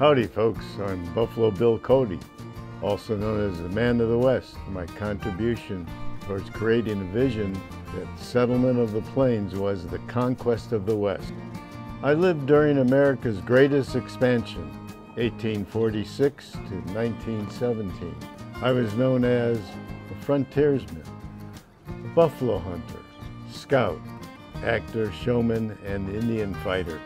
Howdy, folks. I'm Buffalo Bill Cody, also known as the Man of the West. My contribution towards creating a vision that settlement of the plains was the conquest of the West. I lived during America's greatest expansion, 1846 to 1917. I was known as a frontiersman, a buffalo hunter, scout, actor, showman, and Indian fighter.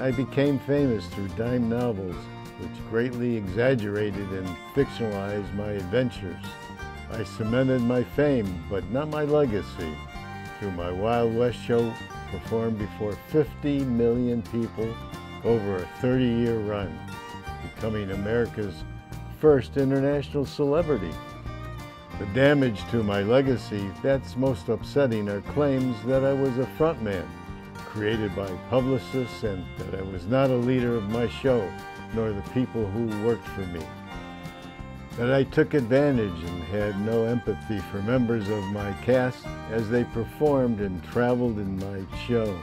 I became famous through dime novels which greatly exaggerated and fictionalized my adventures. I cemented my fame, but not my legacy, through my Wild West show performed before 50 million people over a 30-year run, becoming America's first international celebrity. The damage to my legacy that's most upsetting are claims that I was a frontman created by publicists and that I was not a leader of my show, nor the people who worked for me. That I took advantage and had no empathy for members of my cast as they performed and traveled in my show.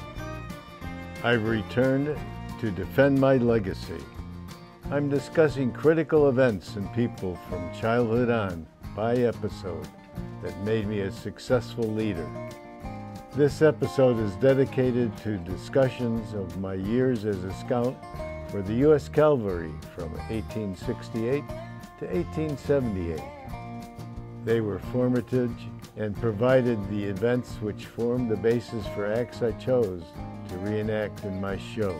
I've returned to defend my legacy. I'm discussing critical events and people from childhood on by episode that made me a successful leader. This episode is dedicated to discussions of my years as a scout for the U.S. Cavalry from 1868 to 1878. They were formative and provided the events which formed the basis for acts I chose to reenact in my show.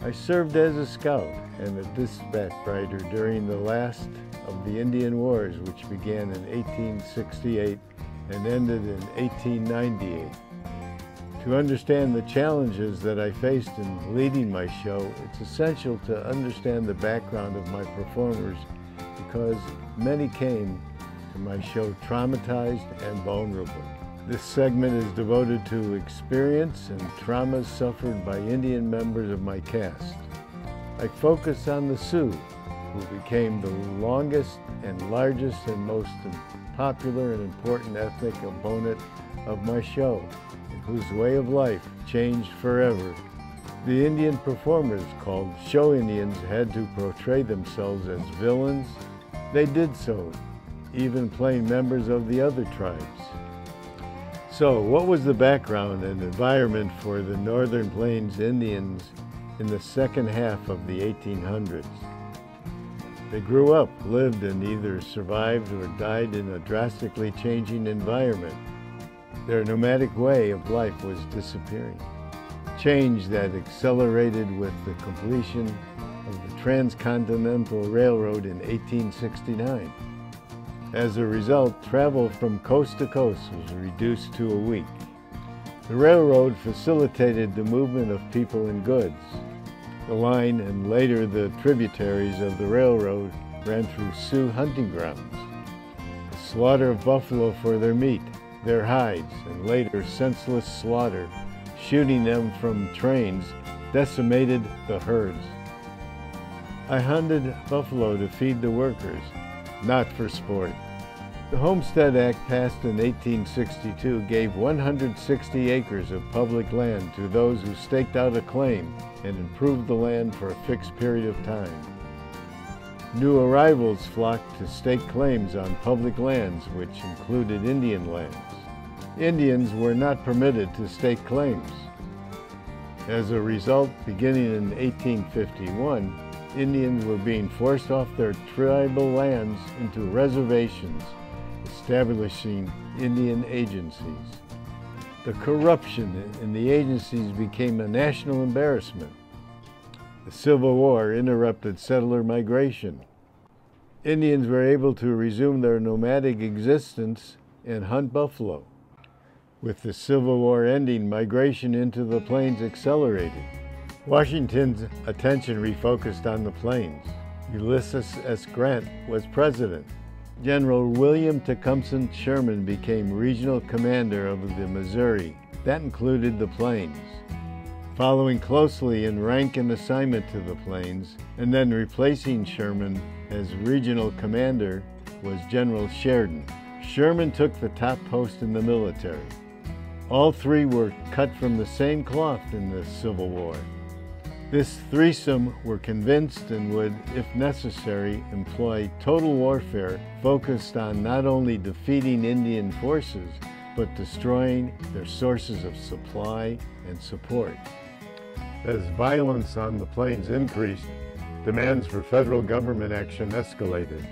I served as a scout and a dispatch rider during the last of the Indian Wars, which began in 1868 and ended in 1898. To understand the challenges that I faced in leading my show, it's essential to understand the background of my performers because many came to my show traumatized and vulnerable. This segment is devoted to experience and traumas suffered by Indian members of my cast. I focus on the Sioux, who became the longest and largest and most popular and important ethnic opponent of my show, whose way of life changed forever. The Indian performers, called show Indians, had to portray themselves as villains. They did so, even playing members of the other tribes. So, what was the background and environment for the Northern Plains Indians in the second half of the 1800s? They grew up, lived, and either survived or died in a drastically changing environment. Their nomadic way of life was disappearing. Change that accelerated with the completion of the Transcontinental Railroad in 1869. As a result, travel from coast to coast was reduced to a week. The railroad facilitated the movement of people and goods. The line and later the tributaries of the railroad ran through Sioux hunting grounds. The slaughter of buffalo for their meat, their hides, and later senseless slaughter, shooting them from trains, decimated the herds. I hunted buffalo to feed the workers, not for sport. The Homestead Act passed in 1862 gave 160 acres of public land to those who staked out a claim and improved the land for a fixed period of time. New arrivals flocked to stake claims on public lands, which included Indian lands. Indians were not permitted to stake claims. As a result, beginning in 1851, Indians were being forced off their tribal lands into reservations, establishing Indian agencies. The corruption in the agencies became a national embarrassment. The Civil War interrupted settler migration. Indians were able to resume their nomadic existence and hunt buffalo. With the Civil War ending, migration into the plains accelerated. Washington's attention refocused on the plains. Ulysses S. Grant was president. General William Tecumseh Sherman became regional commander of the Missouri. That included the plains. Following closely in rank and assignment to the plains, and then replacing Sherman as regional commander was General Sheridan. Sherman took the top post in the military. All three were cut from the same cloth in the Civil War. This threesome were convinced and would, if necessary, employ total warfare focused on not only defeating Indian forces, but destroying their sources of supply and support. As violence on the plains increased, demands for federal government action escalated.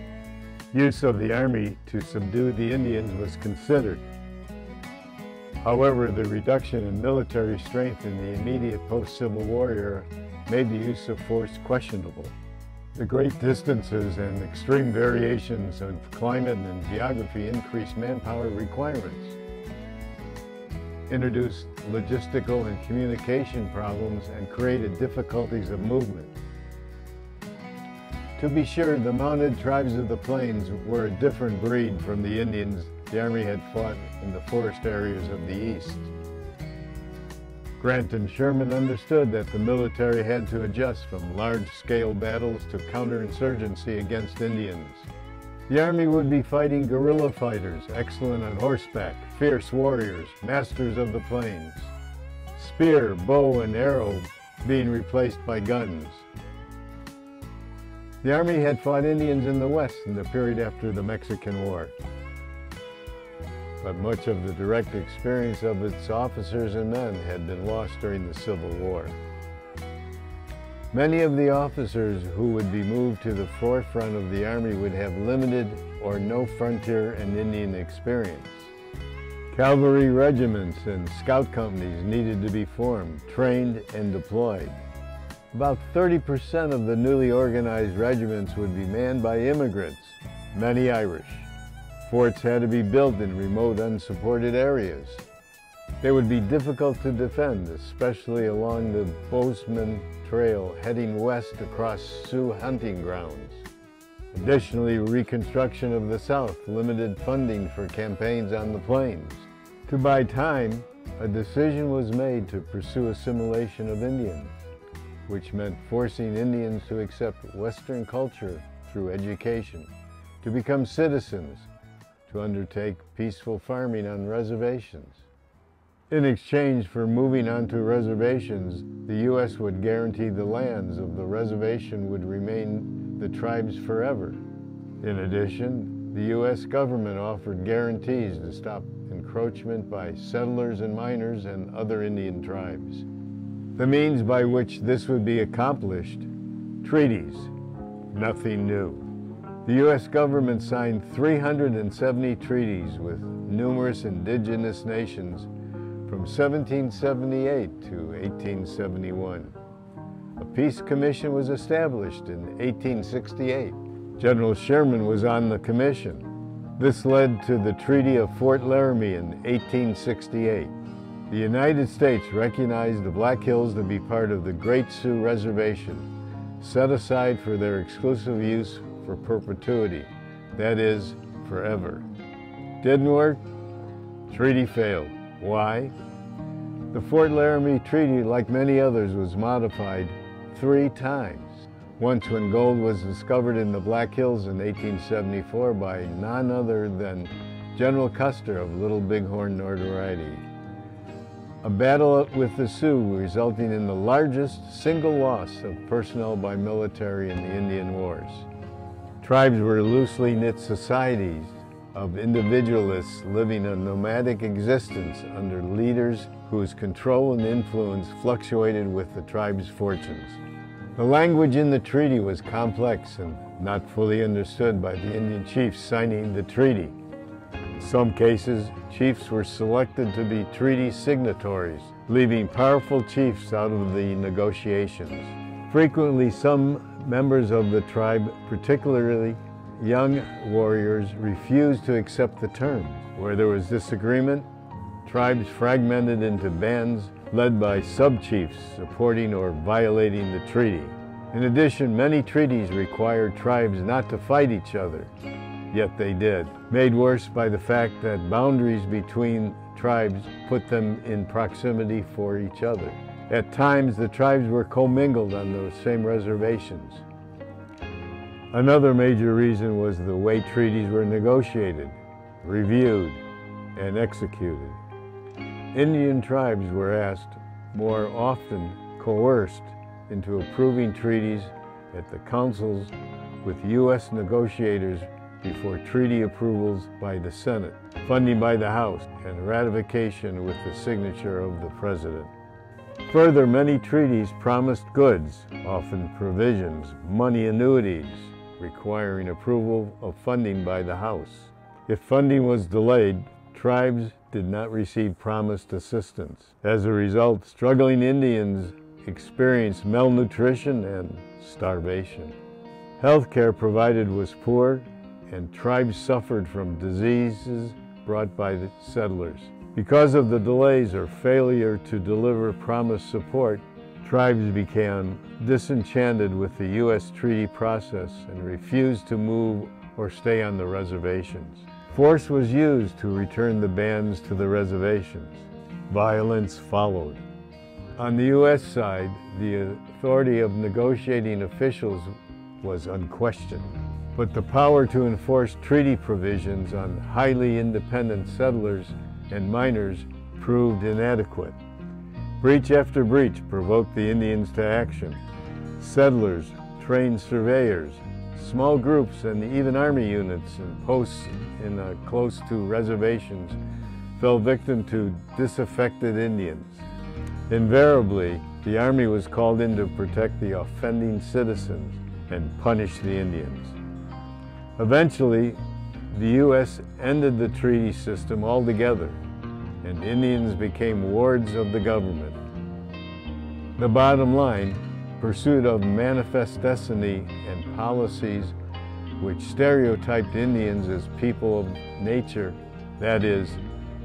Use of the army to subdue the Indians was considered. However, the reduction in military strength in the immediate post-Civil War era made the use of force questionable. The great distances and extreme variations of climate and geography increased manpower requirements, introduced logistical and communication problems, and created difficulties of movement. To be sure, the mounted tribes of the plains were a different breed from the Indians the Army had fought in the forest areas of the East. Grant and Sherman understood that the military had to adjust from large-scale battles to counterinsurgency against Indians. The Army would be fighting guerrilla fighters, excellent on horseback, fierce warriors, masters of the plains. Spear, bow, and arrow being replaced by guns. The Army had fought Indians in the West in the period after the Mexican War. But much of the direct experience of its officers and men had been lost during the Civil War. Many of the officers who would be moved to the forefront of the Army would have limited or no frontier and Indian experience. Cavalry regiments and scout companies needed to be formed, trained, and deployed. About 30% of the newly organized regiments would be manned by immigrants, many Irish. Forts had to be built in remote, unsupported areas. They would be difficult to defend, especially along the Bozeman Trail heading west across Sioux hunting grounds. Additionally, reconstruction of the South limited funding for campaigns on the plains. To buy time, a decision was made to pursue assimilation of Indians which meant forcing Indians to accept Western culture through education, to become citizens, to undertake peaceful farming on reservations. In exchange for moving onto reservations, the U.S. would guarantee the lands of the reservation would remain the tribe's forever. In addition, the U.S. government offered guarantees to stop encroachment by settlers and miners and other Indian tribes. The means by which this would be accomplished, treaties, nothing new. The U.S. government signed 370 treaties with numerous indigenous nations from 1778 to 1871. A peace commission was established in 1868. General Sherman was on the commission. This led to the Treaty of Fort Laramie in 1868. The United States recognized the Black Hills to be part of the Great Sioux Reservation, set aside for their exclusive use for perpetuity, that is, forever. Didn't work? Treaty failed. Why? The Fort Laramie Treaty, like many others, was modified three times. Once when gold was discovered in the Black Hills in 1874 by none other than General Custer of Little Bighorn notoriety a battle with the Sioux resulting in the largest single loss of personnel by military in the Indian Wars. Tribes were loosely knit societies of individualists living a nomadic existence under leaders whose control and influence fluctuated with the tribe's fortunes. The language in the treaty was complex and not fully understood by the Indian chiefs signing the treaty. In some cases, chiefs were selected to be treaty signatories, leaving powerful chiefs out of the negotiations. Frequently, some members of the tribe, particularly young warriors, refused to accept the terms. Where there was disagreement, tribes fragmented into bands led by sub-chiefs supporting or violating the treaty. In addition, many treaties required tribes not to fight each other, yet they did. Made worse by the fact that boundaries between tribes put them in proximity for each other. At times, the tribes were commingled on those same reservations. Another major reason was the way treaties were negotiated, reviewed, and executed. Indian tribes were asked, more often coerced, into approving treaties at the councils with U.S. negotiators before treaty approvals by the Senate, funding by the House, and ratification with the signature of the President. Further, many treaties promised goods, often provisions, money annuities, requiring approval of funding by the House. If funding was delayed, tribes did not receive promised assistance. As a result, struggling Indians experienced malnutrition and starvation. Health care provided was poor, and tribes suffered from diseases brought by the settlers. Because of the delays or failure to deliver promised support, tribes became disenchanted with the U.S. treaty process and refused to move or stay on the reservations. Force was used to return the bands to the reservations. Violence followed. On the U.S. side, the authority of negotiating officials was unquestioned, but the power to enforce treaty provisions on highly independent settlers and miners proved inadequate. Breach after breach provoked the Indians to action. Settlers, trained surveyors, small groups, and even army units and posts in uh, close to reservations fell victim to disaffected Indians. Invariably, the army was called in to protect the offending citizens and punish the Indians. Eventually, the U.S. ended the treaty system altogether, and Indians became wards of the government. The bottom line, pursuit of manifest destiny and policies which stereotyped Indians as people of nature, that is,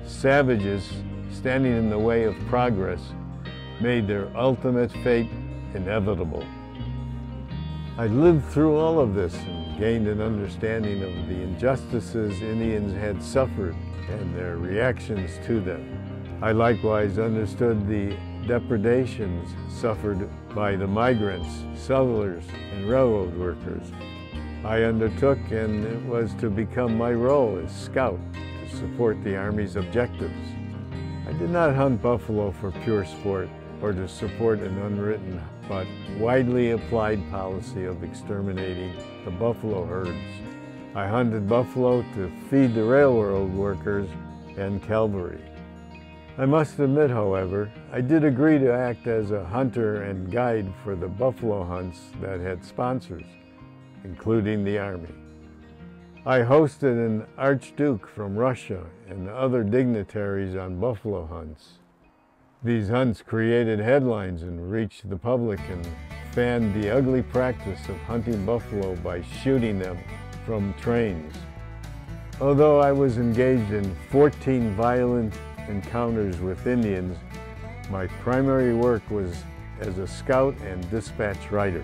savages standing in the way of progress, made their ultimate fate inevitable. I lived through all of this gained an understanding of the injustices Indians had suffered and their reactions to them. I likewise understood the depredations suffered by the migrants, settlers, and railroad workers. I undertook, and it was to become my role as scout to support the Army's objectives. I did not hunt buffalo for pure sport or to support an unwritten but widely applied policy of exterminating the buffalo herds. I hunted buffalo to feed the railroad workers and cavalry. I must admit, however, I did agree to act as a hunter and guide for the buffalo hunts that had sponsors, including the Army. I hosted an Archduke from Russia and other dignitaries on buffalo hunts. These hunts created headlines and reached the public and fanned the ugly practice of hunting buffalo by shooting them from trains. Although I was engaged in 14 violent encounters with Indians, my primary work was as a scout and dispatch rider.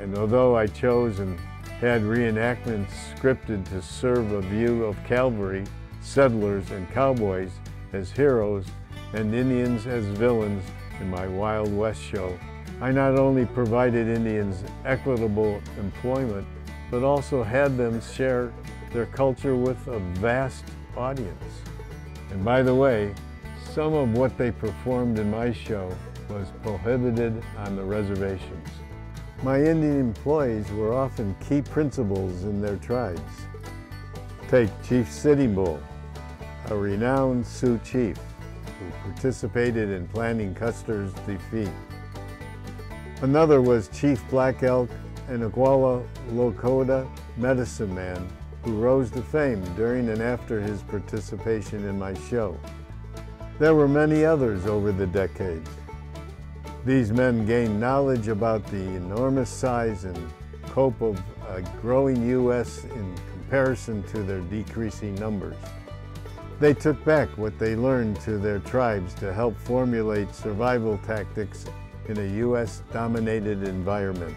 And although I chose and had reenactments scripted to serve a view of cavalry, settlers, and cowboys as heroes and Indians as villains in my Wild West show. I not only provided Indians equitable employment, but also had them share their culture with a vast audience. And by the way, some of what they performed in my show was prohibited on the reservations. My Indian employees were often key principals in their tribes. Take Chief Sitting Bull, a renowned Sioux chief who participated in planning Custer's defeat. Another was Chief Black Elk and Oglala Lakota medicine man who rose to fame during and after his participation in my show. There were many others over the decades. These men gained knowledge about the enormous size and scope of a growing U.S. in comparison to their decreasing numbers. They took back what they learned to their tribes to help formulate survival tactics in a U.S.-dominated environment.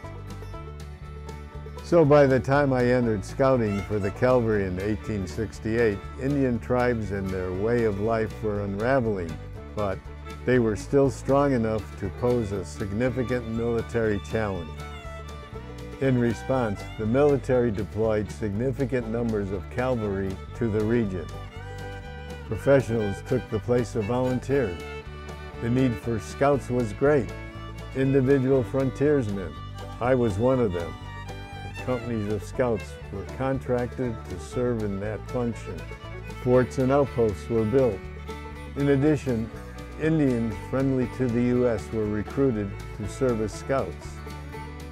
So by the time I entered scouting for the cavalry in 1868, Indian tribes and their way of life were unraveling, but they were still strong enough to pose a significant military challenge. In response, the military deployed significant numbers of cavalry to the region. Professionals took the place of volunteers. The need for scouts was great. Individual frontiersmen. I was one of them. Companies of scouts were contracted to serve in that function. Forts and outposts were built. In addition, Indians friendly to the U.S. were recruited to serve as scouts.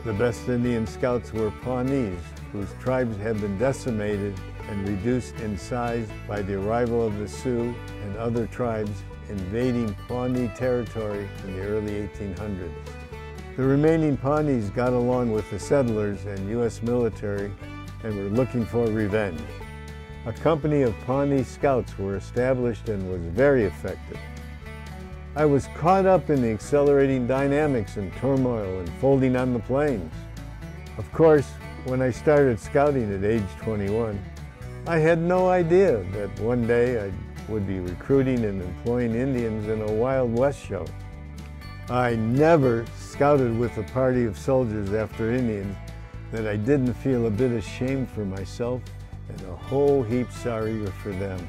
The best Indian scouts were Pawnees, whose tribes had been decimated and reduced in size by the arrival of the Sioux and other tribes invading Pawnee territory in the early 1800s. The remaining Pawnees got along with the settlers and U.S. military and were looking for revenge. A company of Pawnee scouts were established and was very effective. I was caught up in the accelerating dynamics and turmoil unfolding on the plains. Of course, when I started scouting at age 21, I had no idea that one day I would be recruiting and employing Indians in a Wild West show. I never scouted with a party of soldiers after Indians that I didn't feel a bit ashamed for myself and a whole heap sorrier for them.